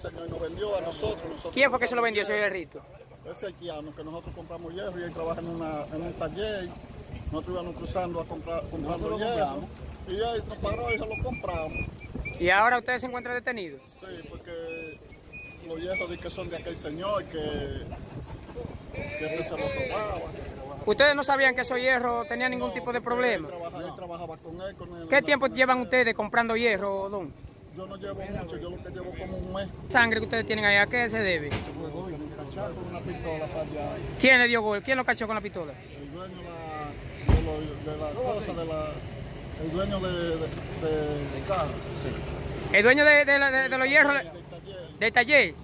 señor y nos vendió a nosotros. nosotros ¿Quién fue que se lo vendió ese hierrito? Ese haitiano que nosotros compramos hierro y él trabaja en, una, en un taller. Nosotros íbamos cruzando a comprar comprando hierro. Y él nos paró y se lo compramos. ¿Y ahora ustedes se encuentran detenidos? Sí, porque los hierros que son de aquel señor que, que este se lo robaba. ¿Ustedes no sabían que esos hierros tenían ningún No, tipo de problema? Él, trabaja- él trabajaba con él. Con él ¿Qué tiempo llevan ustedes comprando hierro, don? Yo no llevo mucho, yo lo que llevo como un mes. Sangre que ustedes tienen ahí, ¿a qué se debe? Cachar con una pistola para allá. ¿Quién le dio gol? ¿Quién lo cachó con la pistola? El dueño de la, de, lo- de la cosa, de la, el dueño de, de, de- ¿El dueño de, de de- de los hierros del taller. del taller?